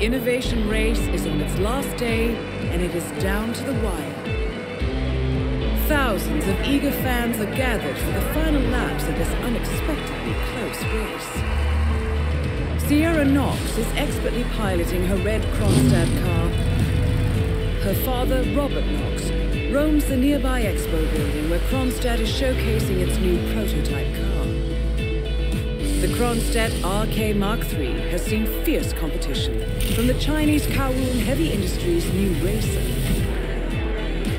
Innovation Race is on its last day, and it is down to the wire. Thousands of eager fans are gathered for the final laps of this unexpectedly close race. Sierra Knox is expertly piloting her red Kronstadt car. Her father, Robert Knox, roams the nearby expo building where Kronstadt is showcasing its new prototype car. The Kronstadt RK Mark III has seen fierce competition from the Chinese Kowloon Heavy Industries new racer.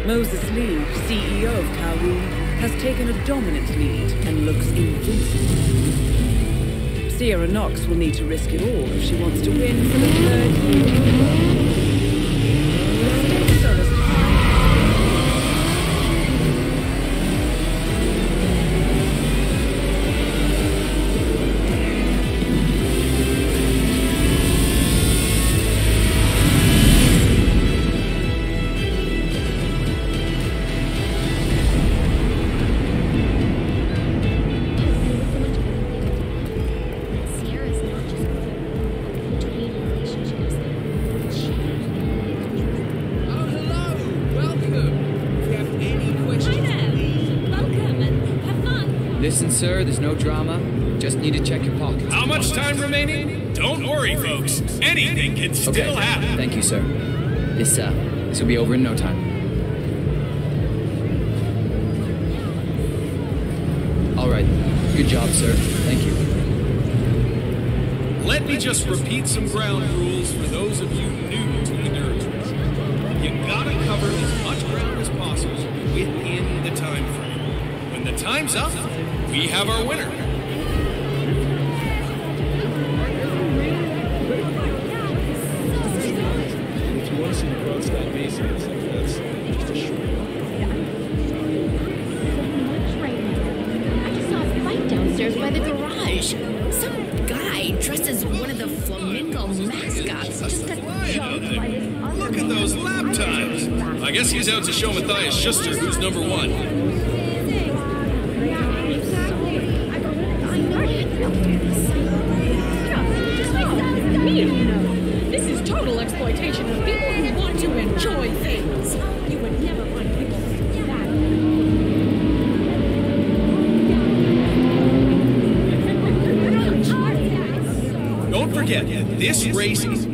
Moses Lee, CEO of Kowloon, has taken a dominant lead and looks invincible. Sierra Knox will need to risk it all if she wants to win for the third year Listen, sir, there's no drama. Just need to check your pockets. How much time remaining? Don't worry, folks. Anything can still Okay. happen. Thank you, sir. This, uh, this will be over in no time. All right. Good job, sir. Thank you. Let me just repeat some ground rules for those of you new to the Nerd You gotta cover as much ground as possible within the time frame. When the time's up, we have our winner. If you want to see the Kronstadt Basin, it's like that's just a short I just saw a fight downstairs by the garage. Some guy dressed as one of the flamingo mascots just got jumped by this other Look at those lap times. I guess he's out to show Matthias Schuster who's number one. This race is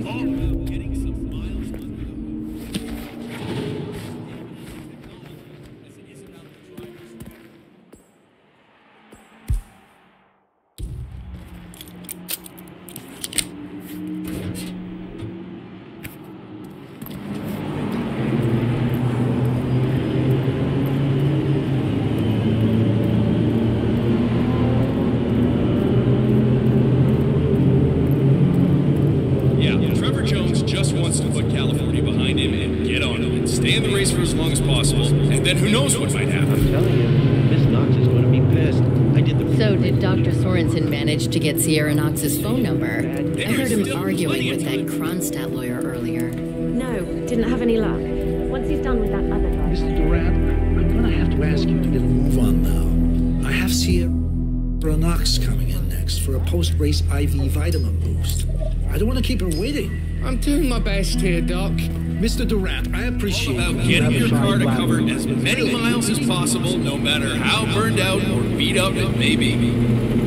get Sierra Knox's phone number? I heard him arguing with that time. Kronstadt lawyer earlier. No, didn't have any luck. Once he's done with that other guy. Mr. Durant, I'm going to have to ask you to get a move on now. I have Sierra Knox coming in next for a post-race IV vitamin boost. I don't want to keep her waiting. I'm doing my best here, Doc. Mr. Durant, I appreciate About you getting have your car to cover as many miles as possible, no matter how burned out or beat up it may be.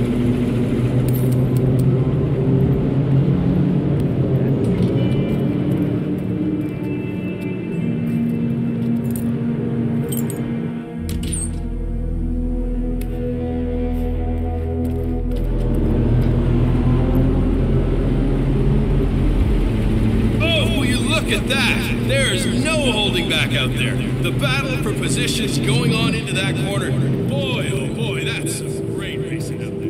Back out there. The battle for positions going on into that corner. Boy, oh boy, that's great racing out there.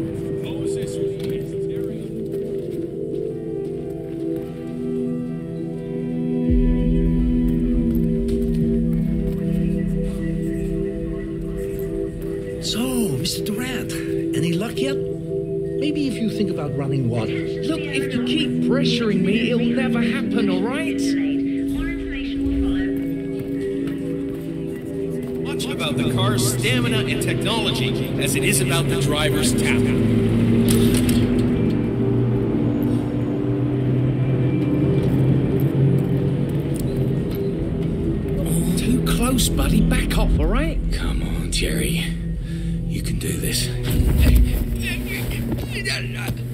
So, Mr. Durant, any luck yet? Maybe if you think about running water. Look, if you keep pressuring me, it'll never happen, all right? car stamina and technology as it is about the driver's tap. Too close, buddy. Back off, all right? Come on, Jerry. You can do this.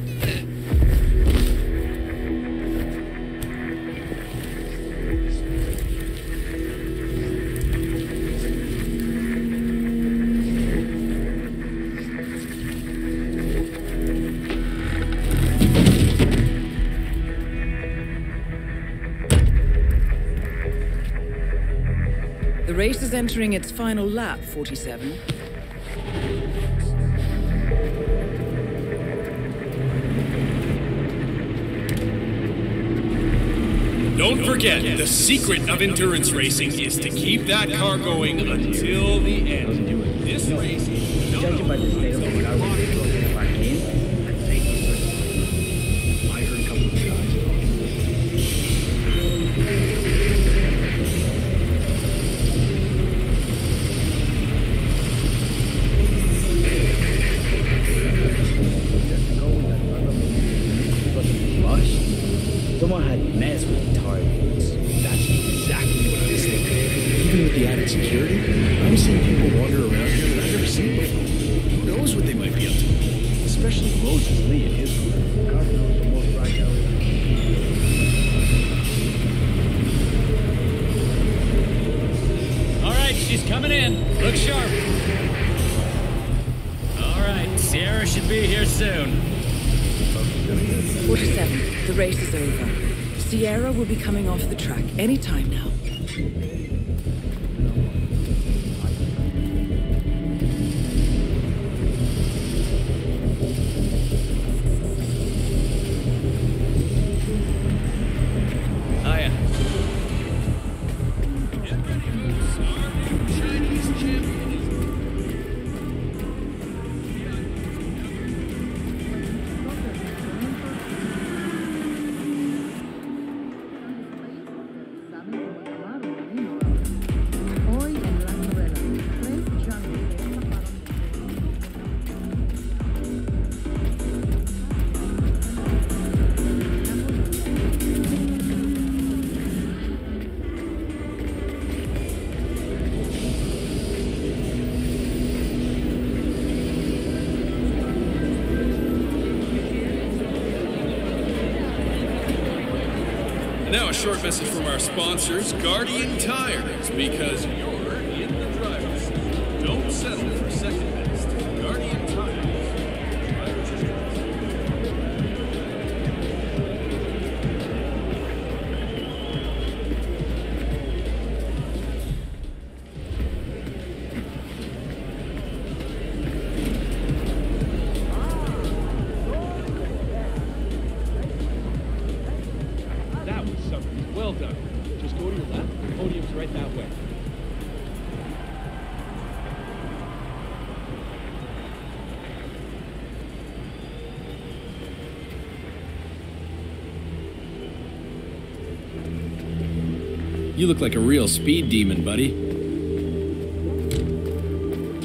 The race is entering its final lap, 47. Don't forget, the secret of endurance racing is to keep that car going until the end. This race. Look sharp. All right, Sierra should be here soon. 47. The race is over. Sierra will be coming off the track any time now. Short message from our sponsors, Guardian Tires, because You look like a real speed demon, buddy.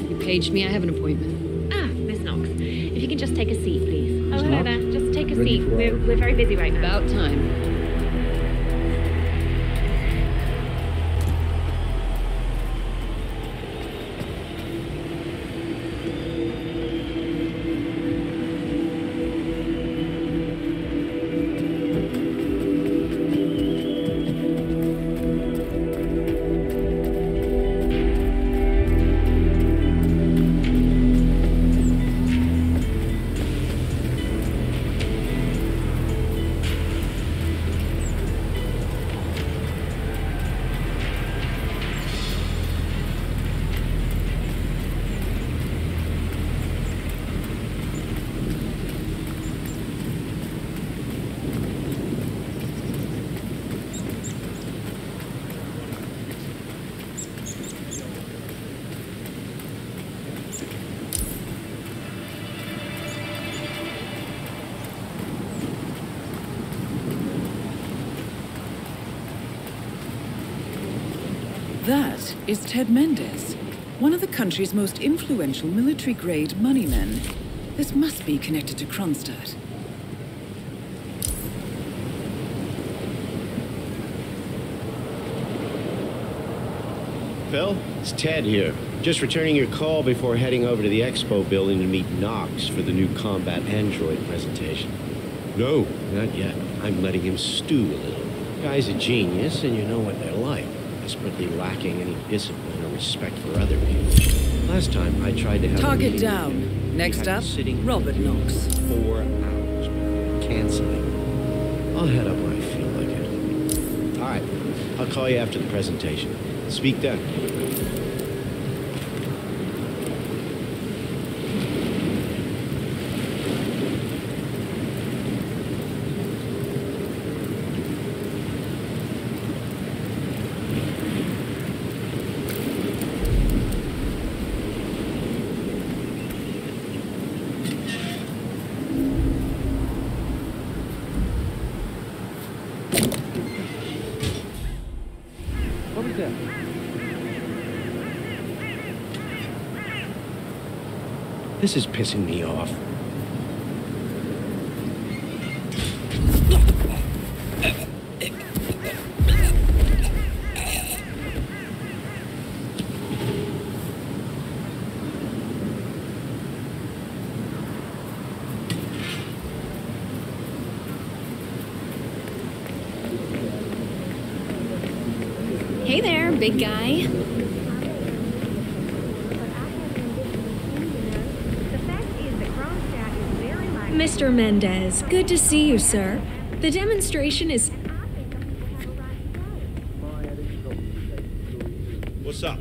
You paged me. I have an appointment. Ah, Miss Knox. If you can just take a seat, please. Oh, Miss hello Knox? there. Just take a Ready seat. We're, we're very busy right now. About time. Is Ted Mendez, one of the country's most influential military-grade moneymen. This must be connected to Kronstadt. Phil? It's Ted here. Just returning your call before heading over to the expo building to meet Knox for the new combat android presentation. No, not yet. I'm letting him stew a little. Guy's a genius, and you know what they're like. Desperately lacking any discipline or respect for other people. Last time I tried to have Target down. Next up, sitting Robert Knox. four hours before canceling. I'll head up when I feel like it. All right. I'll call you after the presentation. Speak then. What was that? This is pissing me off. Hey there, big guy. Mr. Mendez, good to see you, sir. The demonstration is. What's up?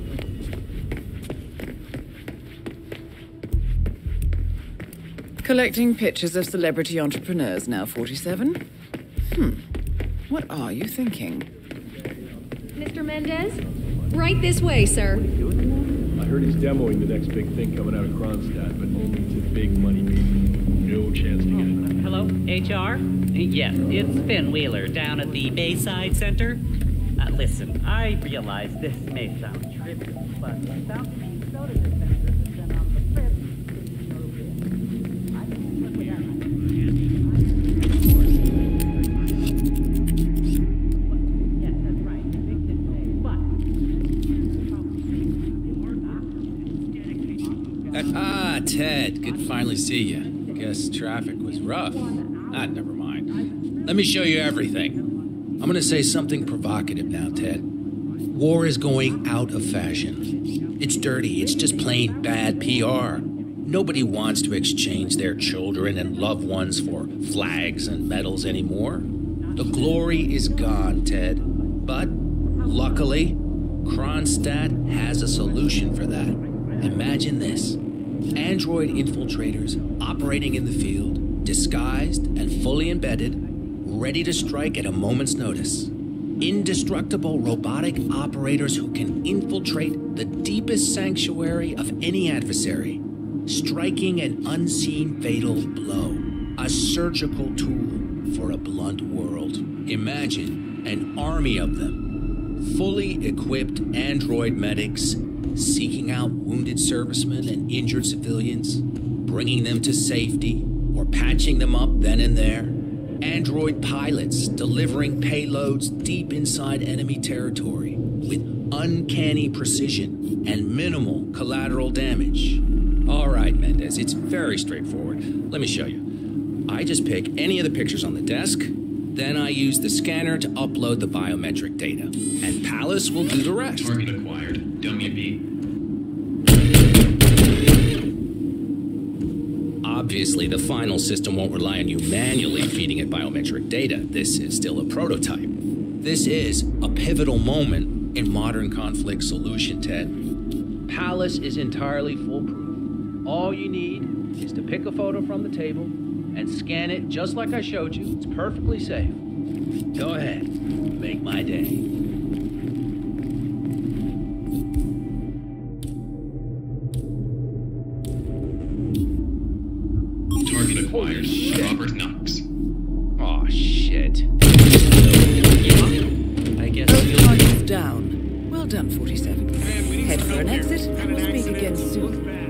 Collecting pictures of celebrity entrepreneurs now 47? Hmm. What are you thinking? Mr. Mendez? Right this way, sir. I heard he's demoing the next big thing coming out of Kronstadt, but only to big money people. No chance to get it. Hello, HR? Yes, it's Finn Wheeler down at the Bayside Center. Uh, listen, I realize this may sound trivial, but without the soda dispensers and then on the trip, I can live without Yes, that's right. Big thing today, but Ah, Ted. Good to finally see you. Guess traffic was rough. Ah, never mind. Let me show you everything. I'm gonna say something provocative now, Ted. War is going out of fashion. It's dirty. It's just plain bad PR. Nobody wants to exchange their children and loved ones for flags and medals anymore. The glory is gone, Ted. But luckily, Kronstadt has a solution for that. Imagine this android infiltrators operating in the field, disguised and fully embedded, ready to strike at a moment's notice. Indestructible robotic operators who can infiltrate the deepest sanctuary of any adversary, striking an unseen fatal blow, a surgical tool for a blunt world. Imagine an army of them, fully equipped android medics seeking out wounded servicemen and injured civilians, bringing them to safety or patching them up then and there. Android pilots delivering payloads deep inside enemy territory with uncanny precision and minimal collateral damage. All right, Mendez, it's very straightforward. Let me show you. I just pick any of the pictures on the desk, then I use the scanner to upload the biometric data, and Palace will do the rest. Target acquired. Dummy B. Obviously, the final system won't rely on you manually feeding it biometric data. This is still a prototype. This is a pivotal moment in modern conflict solution, Ted. Palace is entirely foolproof. All you need is to pick a photo from the table and scan it just like I showed you. It's perfectly safe. Go ahead, make my day. Target acquired. Robert Knox. Aw, shit. I guess Both targets down. Well done, 47. Head for an exit, and we'll speak again soon.